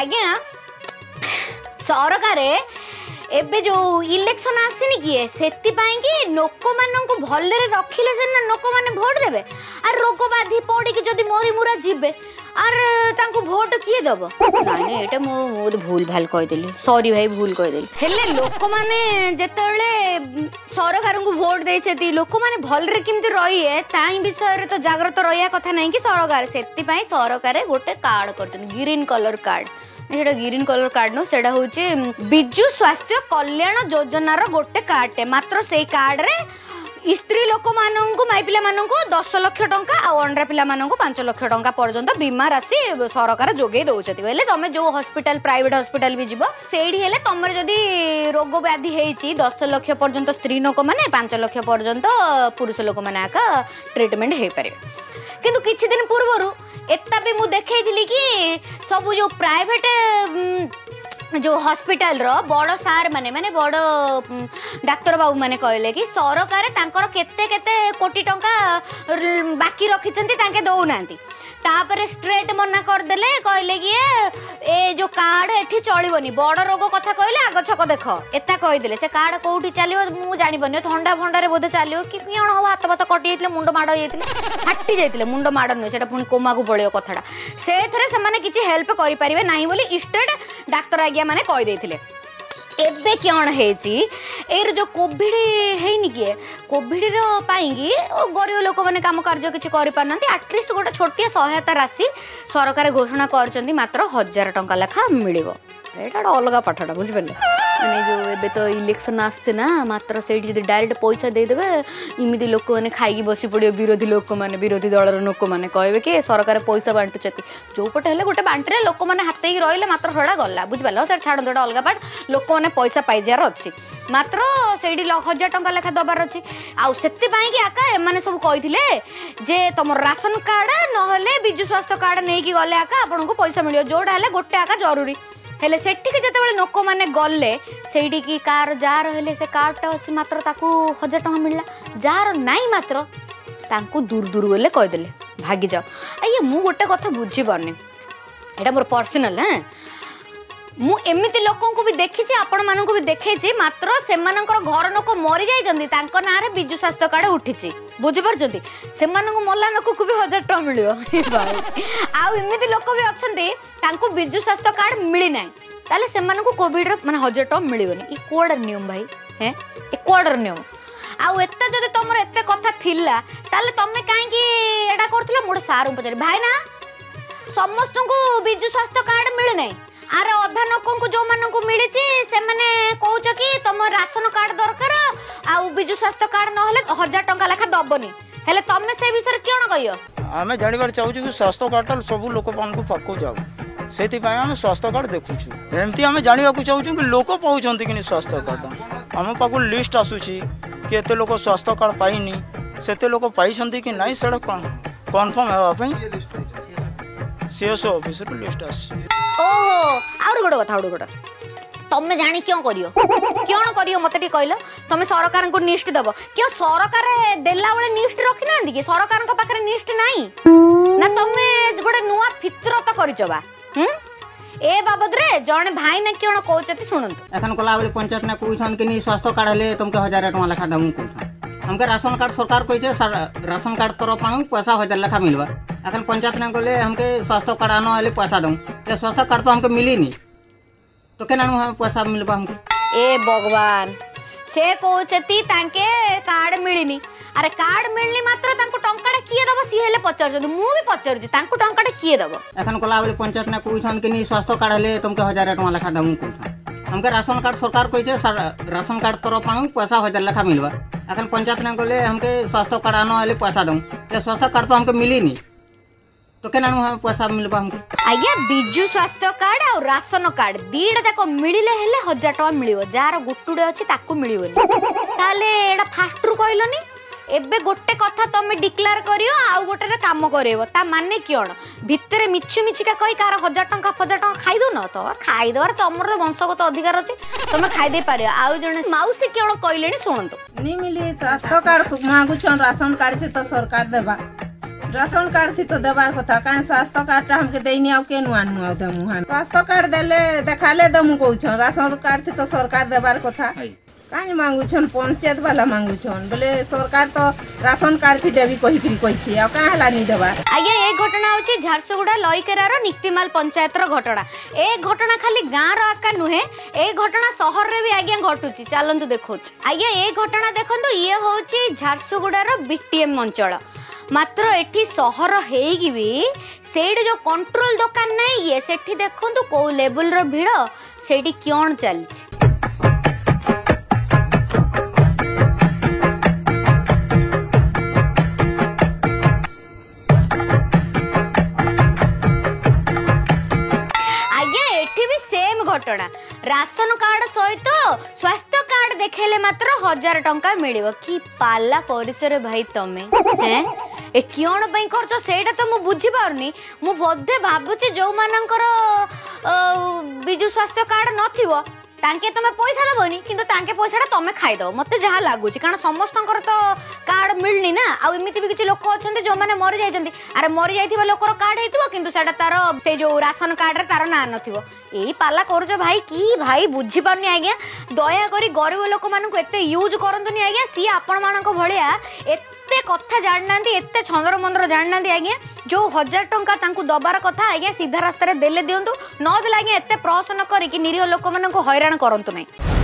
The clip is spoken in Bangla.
ଆଜ୍ଞା ସରକାର ଏବେ ଯୋଉ ଇଲେକ୍ସନ ଆସିନି କିଏ ସେଥିପାଇଁକି ଲୋକମାନଙ୍କୁ ଭଲରେ ରଖିଲେ ସିନା ଲୋକମାନେ ଭୋଟ ଦେବେ ଆର ରୋଗ ବାଧି ପଡ଼ିକି ଯଦି ମରି ମୁରା ଯିବେ ଆର ତାଙ୍କୁ ଭୋଟ କିଏ ଦେବ ନାଇଁ ଏଇଟା ମୁଁ ବହୁତ ଭୁଲ ଭାଲ କହିଦେଲି ସରି ଭାଇ ଭୁଲ କହିଦେଲି ହେଲେ ଲୋକମାନେ ଯେତେବେଳେ ସରକାରଙ୍କୁ ଭୋଟ ଦେଇଛନ୍ତି ଲୋକମାନେ ଭଲରେ କେମିତି ରହିବେ ତାହିଁ ବିଷୟରେ ତ ଜାଗ୍ରତ ରହିବା କଥା ନାହିଁ କି ସରକାର ସେଥିପାଇଁ ସରକାର ଗୋଟେ କାର୍ଡ଼ କରିଛନ୍ତି ଗ୍ରୀନ୍ କଲର୍ କାର୍ଡ଼ সেটা গ্রিন কলর কার্ড নু সেটা হচ্ছে বিজু স্বাস্থ্য কল্যাণ যোজনার গোটে কার্ডটে মাত্র সেই কার্ডরে স্ত্রী লোক মানুষ মাই পিলা মানুষ দশ লক্ষ টঙ্কা আন্ডা পিলা মানুষ পাঁচ লক্ষ টঙ্কা পর্যন্ত বীমা রাশি সরকার যোগাই দৌঁতি হলে তুমি যে হসপিটাল প্রাইভেট হসপিটাল বি যাব সেইটি হলে তোমার যদি রোগ ব্যাধি হয়েছি দশ লক্ষ পর্যন্ত স্ত্রী লোক মানে পাঁচ লক্ষ পর্যন্ত পুরুষ লোক মানে একা ট্রিটমেন্ট হয়ে পারে কিন্তু কিছু দিন পূর্বৰ এতা বি মু দেখাই দিলি কি সব যো প্রাইভেট যো হস্পিটেল ৰ বড় SAR মানে মানে বড় ডক্টৰ বাবু মানে কয়েলে কি চৰকাৰে তাকৰ কেতে কেতে কোটি টকা বাকি ৰখিছந்தி তাকে দও নাନ୍ତି ତାପରେ ଷ୍ଟ୍ରେଟ୍ ମନା କରିଦେଲେ କହିଲେ କିଏ ଏ ଯେଉଁ କାର୍ଡ ଏଠି ଚଳିବନି ବଡ଼ ରୋଗ କଥା କହିଲେ ଆଗ ଛକ ଦେଖ ଏତା କହିଦେଲେ ସେ କାର୍ଡ କେଉଁଠି ଚାଲିବ ମୁଁ ଜାଣିପାରୁନି ଥଣ୍ଡା ଫଣ୍ଡାରେ ବୋଧେ ଚାଲିବ କି କ'ଣ ହବ ହାତ ଫାତ କଟି ଯାଇଥିଲେ ମୁଣ୍ଡ ମାଡ଼ ହେଇଯାଇଥିଲେ ଫାଟି ଯାଇଥିଲେ ମୁଣ୍ଡ ମାଡ଼ ନୁହେଁ ସେଇଟା ପୁଣି କୋମାକୁ ପଳେଇବ କଥାଟା ସେଥିରେ ସେମାନେ କିଛି ହେଲ୍ପ କରିପାରିବେ ନାହିଁ ବୋଲି ଇଷ୍ଟେଟ୍ ଡାକ୍ତର ଆଜ୍ଞା ମାନେ କହିଦେଇଥିଲେ ଏବେ କ'ଣ ହେଇଛି ଏଇର ଯେଉଁ କୋଭିଡ଼ ହେଇନି କିଏ କୋଭିଡ଼ର ପାଇଁକି ଗରିବ ଲୋକମାନେ କାମ କାର୍ଯ୍ୟ କିଛି କରିପାରୁନାହାନ୍ତି ଆଟଲିଷ୍ଟ ଗୋଟେ ଛୋଟିଆ ସହାୟତା ରାଶି ସରକାର ଘୋଷଣା କରିଛନ୍ତି ମାତ୍ର ହଜାର ଟଙ୍କା ଲେଖା ମିଳିବ ଏଇଟା ଗୋଟେ ଅଲଗା ପାଠଟା ବୁଝିପାରିଲେ মানে ଯେଉଁ ଏବେ ତ ଇଲେକ୍ସନ୍ ଆସୁଛେ ନା ମାତ୍ର ସେଇଠି ଯଦି ଡାଇରେକ୍ଟ ପଇସା ଦେଇଦେବେ ଏମିତି ଲୋକମାନେ ଖାଇକି ବସି ପଡ଼ିବେ ବିରୋଧୀ ଲୋକମାନେ ବିରୋଧୀ ଦଳର ଲୋକମାନେ କହିବେ କି ସରକାର ପଇସା ବାଣ୍ଟୁଛନ୍ତି ଯେଉଁ ପଟେ ହେଲେ ଗୋଟେ ବାଣ୍ଟିରେ ଲୋକମାନେ ହାତେଇକି ରହିଲେ ମାତ୍ର ସେଟା ଗଲା ବୁଝିପାରିଲ ସେଟା ଛାଡ଼ନ୍ତୁ ଗୋଟେ ଅଲଗା ପାର୍ଟ ଲୋକମାନେ ପଇସା ପାଇଯିବାର ଅଛି ମାତ୍ର ସେଇଠି ହଜାର ଟଙ୍କା ଲେଖା ଦେବାର ଅଛି ଆଉ ସେଥିପାଇଁ କି ଆକା ଏମାନେ ସବୁ କହିଥିଲେ ଯେ ତମର ରାସନ କାର୍ଡ଼ ନହେଲେ ବିଜୁ ସ୍ୱାସ୍ଥ୍ୟ କାର୍ଡ଼ ନେଇକି ଗଲେ ଆକା ଆପଣଙ୍କୁ ପଇସା ମିଳିବ ଯେଉଁଟା ହେଲେ ଗୋଟେ ଆକା ଜରୁରୀ ହେଲେ ସେଠିକି ଯେତେବେଳେ ଲୋକମାନେ ଗଲେ ସେଇଠିକି କାହାର ଯାହାର ହେଲେ ସେ କାର୍ଡ଼ଟା ଅଛି ମାତ୍ର ତାକୁ ହଜାର ଟଙ୍କା ମିଳିଲା ଯାହାର ନାହିଁ ମାତ୍ର ତାଙ୍କୁ ଦୂର ଦୂର ବୋଲେ କହିଦେଲେ ଭାଗିଯାଅ ଆଜ୍ଞା ମୁଁ ଗୋଟେ କଥା ବୁଝିପାରୁନି ଏଇଟା ମୋର ପର୍ସନାଲ୍ ହଁ ମୁଁ ଏମିତି ଲୋକଙ୍କୁ ବି ଦେଖିଛି ଆପଣମାନଙ୍କୁ ବି ଦେଖେଇଛି ମାତ୍ର ସେମାନଙ୍କର ଘର ଲୋକ ମରିଯାଇଛନ୍ତି ତାଙ୍କ ନାଁରେ ବିଜୁ ସ୍ୱାସ୍ଥ୍ୟ କାର୍ଡ଼ ଉଠିଛି ବୁଝିପାରୁଛନ୍ତି ସେମାନଙ୍କୁ ମଲା ଲୋକକୁ ବି ହଜାର ଟଙ୍କା ମିଳିବ ଆଉ ଏମିତି ଲୋକ ବି ଅଛନ୍ତି ତାଙ୍କୁ ବିଜୁ ସ୍ୱାସ୍ଥ୍ୟ କାର୍ଡ଼ ମିଳିନାହିଁ ତାହେଲେ ସେମାନଙ୍କୁ କୋଭିଡ଼ର ମାନେ ହଜାର ଟଙ୍କା ମିଳିବନି ଏ କୁଆଡ଼ର ନିୟମ ଭାଇ ହେଁ ଏ କୁଆଡ଼ର ନିୟମ ଆଉ ଏତେ ଯଦି ତମର ଏତେ କଥା ଥିଲା ତାହେଲେ ତମେ କାହିଁକି ଏଇଟା କରୁଥିଲ ମୁଁ ଗୋଟେ ସାର୍ଙ୍କୁ ପଚାରି ଭାଇନା ସମସ୍ତଙ୍କୁ ବିଜୁ ସ୍ୱାସ୍ଥ୍ୟ କାର୍ଡ଼ ମିଳିନାହିଁ आर अधा लोक जो मान मिली से कौच कि तुम राशन कार्ड दरकार आजु स्वास्थ्य कार्ड ना हजार टाँचा लेखा दबनी हेले तमे से विषय कौन कह आम जानवर चाहू कि स्वास्थ्य कार्ड सब लोक मान पको जाऊ से आम स्वास्थ्य कार्ड देखु एमती आम जानवाक चाहू कि लोक पाँच कि स्वास्थ्य कार्ड आम पाक लिस्ट आसूसी कित लोक स्वास्थ्य कार्ड पाई से लोक पाई कि ना से confirm होगापी C S O office list आस ଆହୁରି ଗୋଟେ କଥା ଗୋଟେ ଗୋଟେ ତମେ ଜାଣି କେଉଁ କରିବ କ'ଣ କରିବ ମୋତେ ଟିକେ କହିଲ ତମେ ସରକାରଙ୍କୁ ନିଷ୍ଟି ଦେବ କେଉଁ ସରକାର ଦେଲାବେଳେ ନିଷ୍ଟି ରଖିନାହାନ୍ତି କି ସରକାରଙ୍କ ପାଖରେ ନିଷ୍ଟି ନାହିଁ ନା ତମେ ଗୋଟେ ନୂଆ ଫିତ୍ରତ କରିଛ ବା ହୁଁ এ বাবদরে জনে ভাই না কেন কৌচতি শুনন্তু এখন কলা বলে পঞ্চায়েত না কুইছন কিনি স্বাস্থ্য কার্ড হলে তোমাকে হাজার টাকা লেখা দাম কুইছন हमके राशन कार्ड सरकार कही राशन कार्ड तरफ आऊँ पैसा हजार लेखा मिलवा अखन पंचायत ने गले हमके स्वास्थ्य कार्ड आनो वाले पैसा दूँ तो स्वास्थ्य कार्ड तो हमके मिली नहीं तो क्या आनु हम पैसा मिलवा हमके ए भगवान से कहते तांके कार्ड मिलनी আরে কার্ড মিলনি মাত্র তাঙ্কু টঙ্কাটা কিয়ে দেব সি হেলে पचार মু বি পচারছি তাঙ্কু টঙ্কাটা কিয়ে দেব এখন কলা বলে পঞ্চায়েত না কইছন কিনি স্বাস্থ্য কার্ড হলে তোমাকে हमके राशन कार्ड सरकार कह राशन कार्ड तरफ आऊँ पैसा हजार लेखा मिलवा अखन पंचायत ने गले हमके स्वास्थ्य कार्ड आना है पैसा दूँ स्वास्थ्य कार्ड तो हमके मिली नहीं तो केना हमें पैसा मिलवा हमके आज्ञा विजु स्वास्थ्य कार्ड और राशन कार्ड दीटा तक मिले हजार टाँग मिल जार गोटे अच्छे मिलनी फास्ट रु कहलनी এবে গোটে কথা তুমি ডিক্লার করিও আউ গোটেরে কাম করিব তা মানে কিয়ণ ভিতরে মিছু মিছিকা কই কার হাজার টঙ্কা ফজার টঙ্কা খাই দো না তো খাই দেবার তোমার তো বংশগত অধিকার আছে তুমি খাই দেই পারিও আউ জনে মাউসী কিয়ণ কইলেনি শুনন্তু নি মিলি স্বাস্থ্য কার্ড মাগুছন রাশন কার্ড তো সরকার দেবা राशन कार्ड से तो देवार कथा कहीं स्वास्थ्य कार्ड हमके देनी आउ के नुआ नुआ दमु स्वास्थ्य कार्ड देले देखाले दमु कहछन राशन कार्ड से तो सरकार देवार कथा କାହିଁ ମାଗୁଛନ୍ ପଞ୍ଚାୟତ ବାଲା ମାଗୁଛନ୍ ବୋଲେ ସରକାର ତ ରାସନ କାର୍ଡ ଥି ଦେବି କହିକିରି କହିଛି ଆଉ କାଁ ହେଲା ନି ଦେବା ଆଜ୍ଞା ଏ ଘଟଣା ହେଉଛି ଝାରସୁଗୁଡ଼ା ଲଇକେରାର ନିକ୍ତିମାଲ ପଞ୍ଚାୟତର ଘଟଣା ଏ ଘଟଣା ଖାଲି ଗାଁର ଆକା ନୁହେଁ ଏ ଘଟଣା ସହରରେ ବି ଆଜ୍ଞା ଘଟୁଛି ଚାଲନ୍ତୁ ଦେଖୁଛି ଆଜ୍ଞା ଏ ଘଟଣା ଦେଖନ୍ତୁ ଇଏ ହେଉଛି ଝାରସୁଗୁଡ଼ାର ବିଟିଏମ୍ ଅଞ୍ଚଳ ମାତ୍ର ଏଠି ସହର ହେଇକି ବି ସେଇଠି ଯେଉଁ କଣ୍ଟ୍ରୋଲ ଦୋକାନ ନାହିଁ ଇଏ ସେଠି ଦେଖନ୍ତୁ କେଉଁ ଲେବୁଲର ଭିଡ଼ ସେଇଠି କ'ଣ ଚାଲିଛି ଟଙ୍କା ରାସନ କାର୍ଡ ସହିତ ସ୍ୱାସ୍ଥ୍ୟ କାର୍ଡ ଦେଖେଇଲେ ମାତ୍ର ହଜାର ଟଙ୍କା ମିଳିବ କି ପାଲା ପରିଚୟରେ ଭାଇ ତମେ ହେଁ ଏ କିଅଣ ପାଇଁ କରୁଛ ସେଇଟା ତ ମୁଁ ବୁଝିପାରୁନି ମୁଁ ବୋଧେ ଭାବୁଛି ଯେଉଁମାନଙ୍କର ବିଜୁ ସ୍ୱାସ୍ଥ୍ୟ କାର୍ଡ ନଥିବ ତାଙ୍କେ ତୁମେ ପଇସା ଦେବନି କିନ୍ତୁ ତାଙ୍କେ ପଇସାଟା ତୁମେ ଖାଇଦେବ ମୋତେ ଯାହା ଲାଗୁଛି କାରଣ ସମସ୍ତଙ୍କର ତ କାର୍ଡ଼ ମିଳୁନି ନା ଆଉ ଏମିତି ବି କିଛି ଲୋକ ଅଛନ୍ତି ଯେଉଁମାନେ ମରିଯାଇଛନ୍ତି ଆରେ ମରିଯାଇଥିବା ଲୋକର କାର୍ଡ଼ ହେଇଥିବ କିନ୍ତୁ ସେଇଟା ତାର ସେ ଯେଉଁ ରାସନ କାର୍ଡ଼ରେ ତାର ନାଁ ନଥିବ ଏଇ ପାଲା କରୁଛ ଭାଇ କି ଭାଇ ବୁଝିପାରୁନି ଆଜ୍ଞା ଦୟାକରି ଗରିବ ଲୋକମାନଙ୍କୁ ଏତେ ୟୁଜ୍ କରନ୍ତୁନି ଆଜ୍ଞା ସିଏ ଆପଣମାନଙ୍କ ଭଳିଆ ଏତେ ଏତେ କଥା ଜାଣିନାହାନ୍ତି ଏତେ ଛନ୍ଦର ମନ୍ଦର ଜାଣିନାହାନ୍ତି ଆଜ୍ଞା ଯେଉଁ ହଜାର ଟଙ୍କା ତାଙ୍କୁ ଦେବାର କଥା ଆଜ୍ଞା ସିଧା ରାସ୍ତାରେ ଦେଲେ ଦିଅନ୍ତୁ ନ ଦେଲେ ଆଜ୍ଞା ଏତେ ପ୍ରହସନ କରିକି ନିରୀହ ଲୋକମାନଙ୍କୁ ହଇରାଣ କରନ୍ତୁ ନାହିଁ